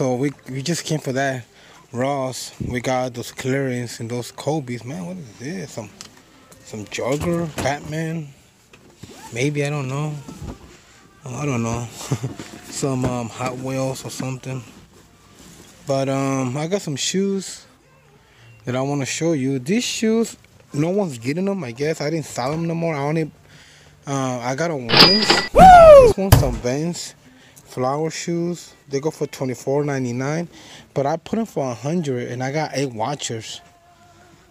So we we just came for that. Ross, we got those clearance and those Kobe's. Man, what is this? Some some Jogger, Batman. Maybe I don't know. Oh, I don't know. some um, Hot Wheels or something. But um, I got some shoes that I want to show you. These shoes, no one's getting them. I guess I didn't sell them no more. I only uh, I got a ones. This one's some Vans flower shoes. They go for $24.99, but I put them for 100 and I got eight watchers.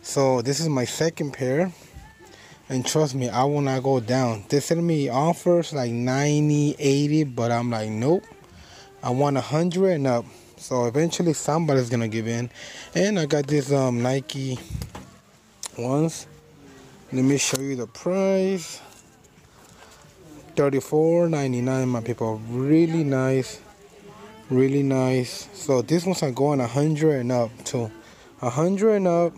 So this is my second pair. And trust me, I will not go down. They send me offers like 90, 80, but I'm like, nope. I want 100 and up. So eventually somebody's gonna give in. And I got this um, Nike ones. Let me show you the price. $34.99 my people. Really nice. Really nice. So this ones are going 100 and up too. 100 and up.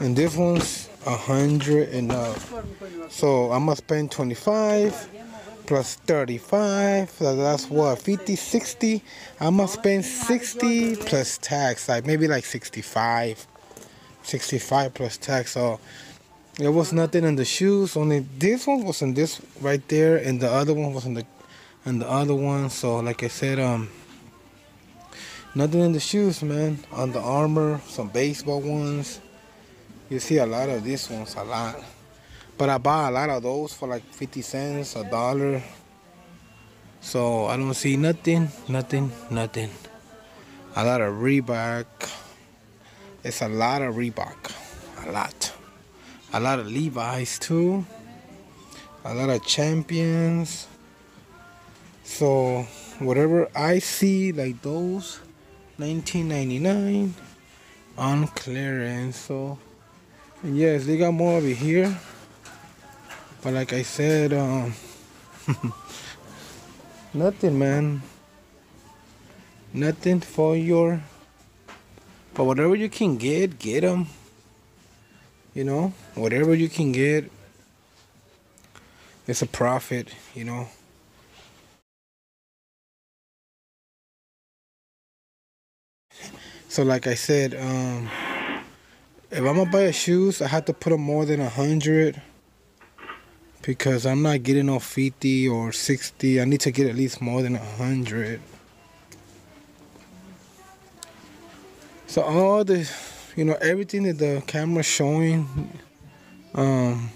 And this one's 100 and up. So I'm gonna spend 25 plus 35 so that's what 50 60 i'm gonna spend 60 plus tax like maybe like 65 65 plus tax so there was nothing in the shoes only this one was in this right there and the other one was in the and the other one so like i said um nothing in the shoes man Under Armour some baseball ones you see a lot of these ones a lot but I buy a lot of those for like 50 cents, a dollar. So I don't see nothing, nothing, nothing. A lot of Reebok. It's a lot of Reebok. A lot. A lot of Levi's too. A lot of champions. So whatever I see like those 19.99 on clearance. So yes, they got more over here. But like I said, um, nothing, man. Nothing for your. But whatever you can get, get them. You know, whatever you can get, it's a profit. You know. So like I said, um, if I'm gonna buy a shoes, I have to put them more than a hundred because I'm not getting no 50 or 60. I need to get at least more than a 100. So all the, you know, everything that the camera's showing, um,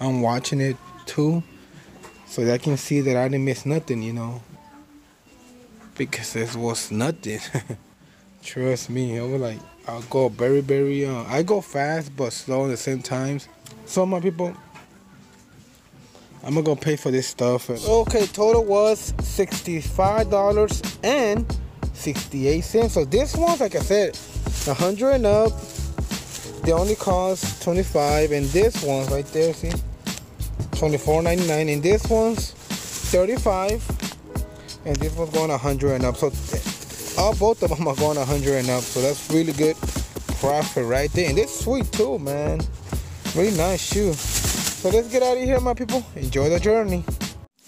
I'm watching it too, so that I can see that I didn't miss nothing, you know, because this was nothing. Trust me, I was like, I'll go very, very, uh, I go fast but slow at the same times. So my people, I'm gonna go pay for this stuff. Okay, total was $65 and 68 cents. So this one's like I said, 100 and up. They only cost 25 and this one's right there, see? 24.99 and this one's 35 and this one's going 100 and up. So all both of them are going 100 and up. So that's really good profit right there. And this sweet too, man. Really nice shoe. So let's get out of here, my people. Enjoy the journey.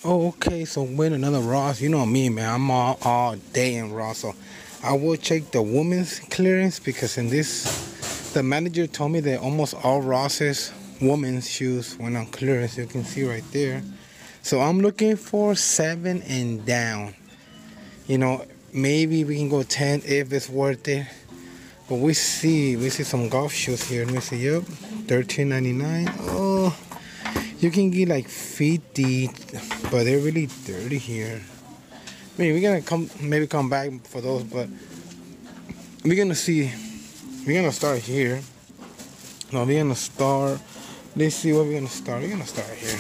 Okay. So when another Ross, you know me, man. I'm all, all day in Ross. So I will check the women's clearance because in this, the manager told me that almost all Ross's women's shoes went on clearance. You can see right there. So I'm looking for seven and down. You know, maybe we can go 10 if it's worth it. But we see, we see some golf shoes here. Let me see, yep, 13.99. Oh, you can get like 50 but they're really dirty here mean we're gonna come maybe come back for those but we're gonna see we're gonna start here. No we're gonna start let's see what we're gonna start. We're gonna start here.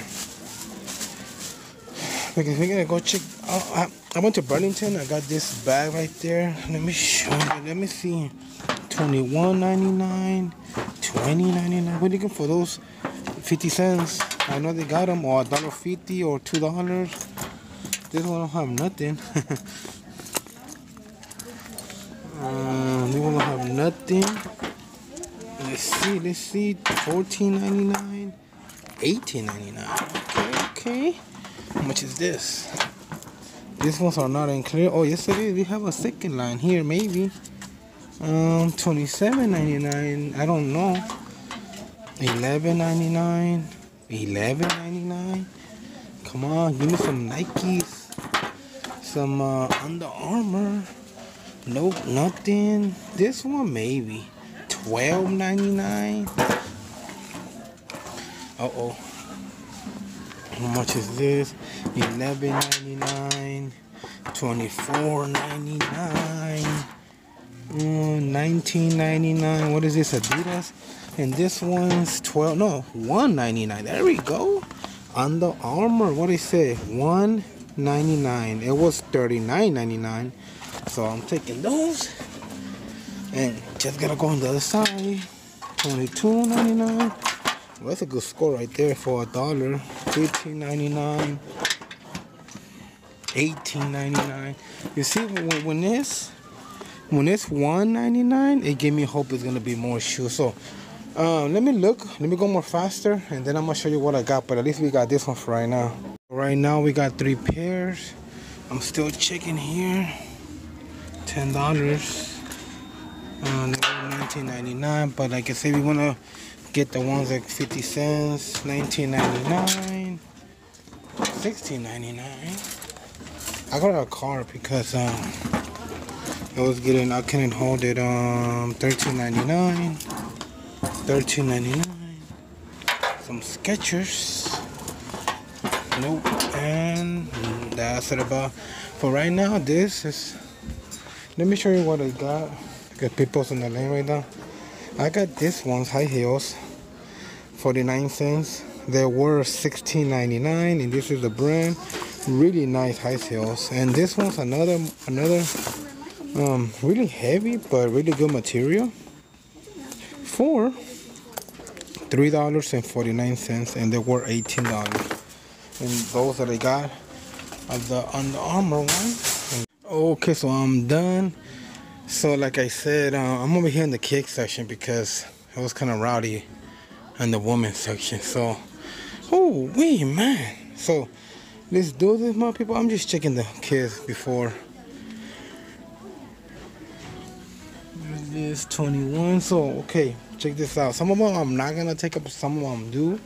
Because we're gonna go check oh, I, I went to Burlington. I got this bag right there. Let me show you. Let me see. 21.99 20.99 we're looking for those 50 cents. I know they got them or a dollar fifty or two dollars. This one don't have nothing. um, this one don't have nothing. Let's see, let's see, fourteen ninety nine, eighteen ninety nine. Okay, okay. How much is this? These ones are not included. Oh, yes it is. We have a second line here, maybe. Um, twenty-seven ninety-nine. I don't know. Eleven ninety-nine. Eleven ninety-nine. Come on, give me some Nikes. Some uh, Under Armour. Nope, nothing. This one maybe. Twelve ninety-nine. Uh oh. How much is this? Eleven ninety nine. Twenty four ninety nine. Mm, Nineteen ninety nine. What is this? Adidas. And this one's twelve. No, one ninety nine. There we go. Under Armour. What do it say? One ninety nine. It was thirty nine ninety nine. So I'm taking those. And just gotta go on the other side. Twenty two ninety nine. Well, that's a good score right there for a dollar. Fifteen ninety nine. Eighteen ninety nine. You see, when, when this, when it's one ninety nine, it gave me hope it's gonna be more shoes. So, uh, let me look. Let me go more faster, and then I'm gonna show you what I got. But at least we got this one for right now. Right now we got three pairs. I'm still checking here. Ten dollars. Uh, 19.99. But like I said, we wanna get the ones like 50 cents 19.99 16.99 i got a card because um i was getting i couldn't hold it um 13.99 13.99 some Skechers nope and that's it about for right now this is let me show you what i got because people's in the lane right now I got this one's high heels, 49 cents. They were 16.99, and this is the brand. Really nice high heels. And this one's another another um, really heavy but really good material for three dollars and 49 cents, and they were 18 dollars. And those that I got of the Under Armour one. Okay, so I'm done. So like I said, uh, I'm over here in the kick section because it was kind of rowdy in the women's section. So, oh, wait, man. So, let's do this, my people. I'm just checking the kids before. This 21. So, okay, check this out. Some of them I'm not to take up, some of them do.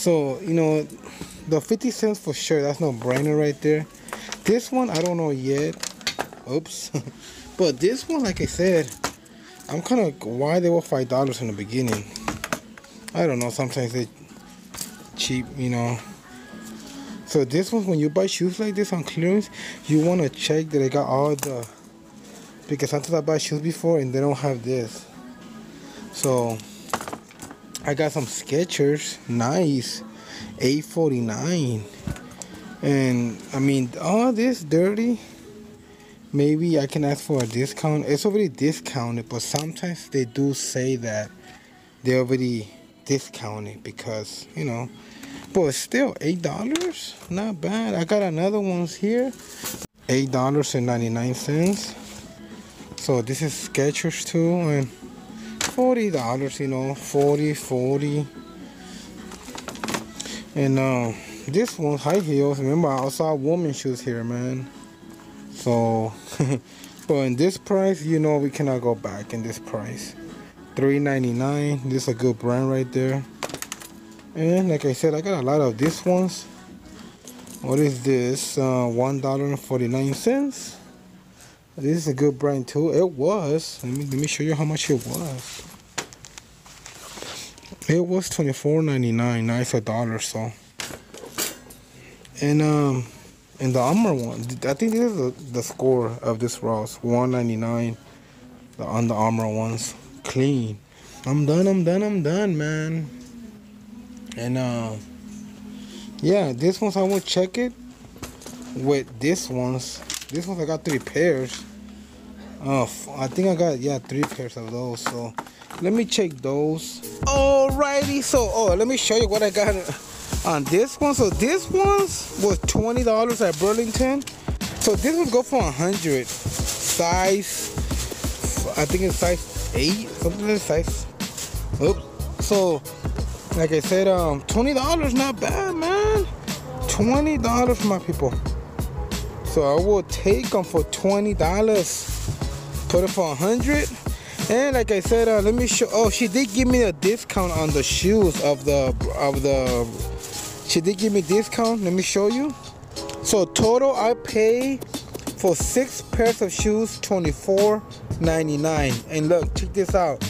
So, you know, the 50 cents for sure, that's no brainer right there. This one, I don't know yet Oops. but this one, like I said, I'm kind of why they were five dollars in the beginning. I don't know. Sometimes they cheap, you know. So this one, when you buy shoes like this on clearance, you want to check that they got all the because sometimes I buy shoes before and they don't have this. So I got some Skechers, nice, 849, and I mean all this dirty maybe I can ask for a discount. It's already discounted, but sometimes they do say that they already discounted because, you know, but still $8, not bad. I got another ones here, $8.99. So this is Skechers too, and $40, you know, 40 40 And uh, this one's high heels. Remember, I saw woman shoes here, man. So, but in this price, you know we cannot go back in this price. $3.99. This is a good brand right there. And like I said, I got a lot of these ones. What is this? Uh, $1.49. This is a good brand too. It was. Let me let me show you how much it was. It was $24.99. Nice a dollar so. And um and the Armour one, I think this is the, the score of this Ross. 199 The Under Armour ones. Clean. I'm done, I'm done, I'm done, man. And uh yeah, this ones I will check it with this ones. This ones I got three pairs. Uh, I think I got yeah three pairs of those. So let me check those. Alrighty, so oh let me show you what I got on this one. So this one's was twenty dollars at Burlington. So this one go for a hundred. Size, I think it's size eight, something like size. Oops. So, like I said, um, twenty dollars not bad, man. Twenty dollars for my people. So I will take them for $20. Put it for 100 and like I said, uh, let me show. Oh, she did give me a discount on the shoes of the of the. She did give me discount. Let me show you. So total, I pay for six pairs of shoes, $24.99. And look, check this out.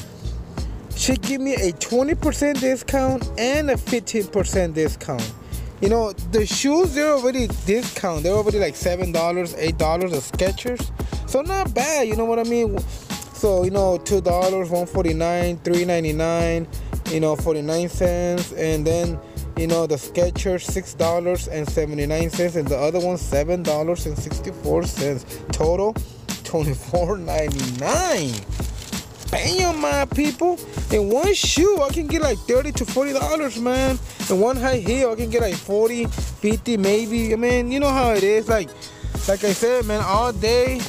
She give me a 20% discount and a 15% discount. You know, the shoes, they're already discount. They're already like $7, $8 of Skechers. So not bad, you know what I mean? So, you know, $2, 149 $3.99, you know, 49 cents. And then, you know, the Skechers, $6.79. And the other one, $7.64. Total, $24.99 bam my people in one shoe i can get like 30 to 40 dollars man in one high heel i can get like 40 50 maybe i mean you know how it is like like i said man all day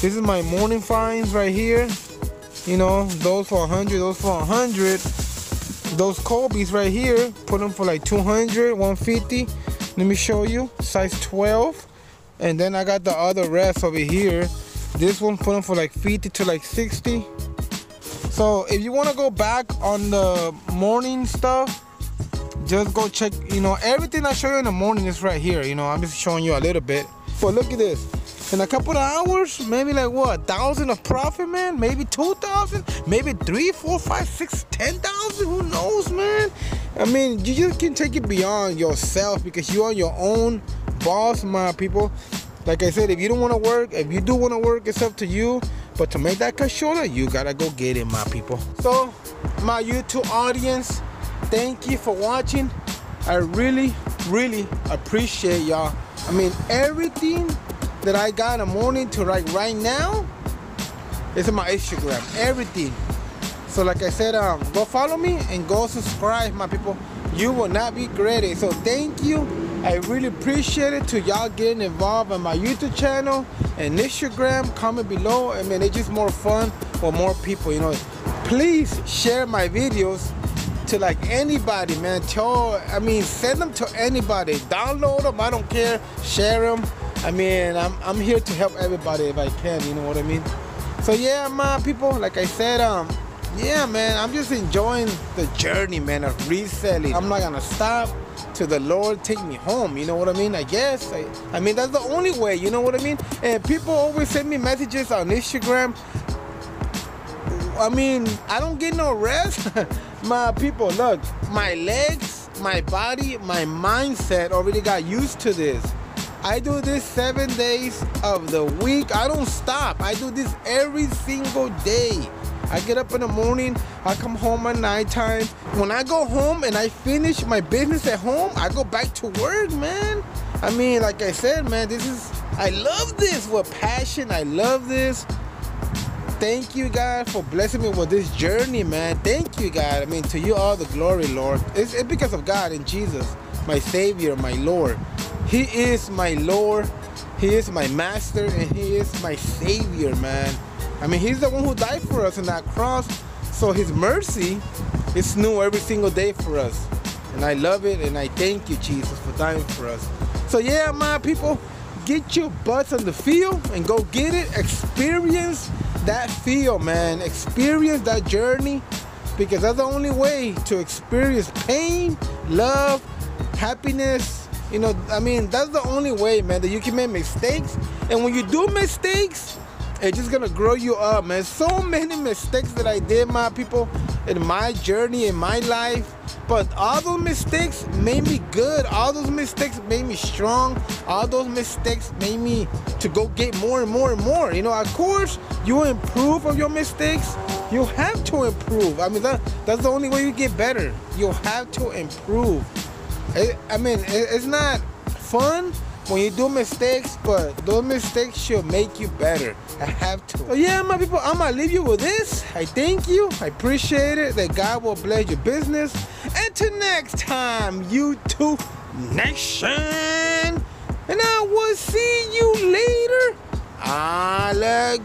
this is my morning finds right here you know those for 100 those for 100 those Kobe's right here put them for like 200 150 let me show you size 12 and then i got the other rest over here this one put them for like 50 to like 60 so if you want to go back on the morning stuff, just go check, you know, everything I show you in the morning is right here. You know, I'm just showing you a little bit. But look at this. In a couple of hours, maybe like what, a thousand of profit, man? Maybe two thousand, maybe three, four, five, six, ten thousand. Who knows, man? I mean, you just can take it beyond yourself because you are your own boss, my people. Like I said, if you don't want to work, if you do want to work, it's up to you. But to make that cachola, you gotta go get it, my people. So, my YouTube audience, thank you for watching. I really, really appreciate y'all. I mean, everything that I got in the morning to right right now is my Instagram. Everything. So like I said, um, go follow me and go subscribe, my people. You will not be greedy. So thank you. I really appreciate it to y'all getting involved in my YouTube channel and Instagram. Comment below. I mean, it's just more fun for more people. You know, please share my videos to like anybody, man. Tell, I mean, send them to anybody. Download them. I don't care. Share them. I mean, I'm I'm here to help everybody if I can. You know what I mean? So yeah, my people. Like I said, um, yeah, man, I'm just enjoying the journey, man, of reselling. I'm not gonna stop till the Lord take me home. You know what I mean? I guess. I, I mean, that's the only way. You know what I mean? And people always send me messages on Instagram. I mean, I don't get no rest. my people, look, my legs, my body, my mindset already got used to this. I do this seven days of the week. I don't stop. I do this every single day. I get up in the morning, I come home at nighttime. When I go home and I finish my business at home, I go back to work, man. I mean, like I said, man, this is, I love this with passion. I love this. Thank you, God, for blessing me with this journey, man. Thank you, God. I mean, to you all the glory, Lord. It's, it's because of God and Jesus, my Savior, my Lord. He is my Lord. He is my Master, and He is my Savior, man. I mean, he's the one who died for us on that cross. So his mercy is new every single day for us. And I love it and I thank you, Jesus, for dying for us. So yeah, my people, get your butts on the field and go get it. Experience that feel, man. Experience that journey because that's the only way to experience pain, love, happiness. You know, I mean, that's the only way, man, that you can make mistakes. And when you do mistakes, it's just gonna grow you up, man. So many mistakes that I did, my people, in my journey, in my life. But all those mistakes made me good. All those mistakes made me strong. All those mistakes made me to go get more and more and more. You know, of course, you improve on your mistakes. You have to improve. I mean, that, that's the only way you get better. You have to improve. It, I mean, it, it's not fun when you do mistakes, but those mistakes should make you better. I have to. So yeah, my people, I'm gonna leave you with this. I thank you. I appreciate it. That God will bless your business. Until next time, YouTube Nation. And I will see you later. Alligator.